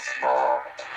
possible.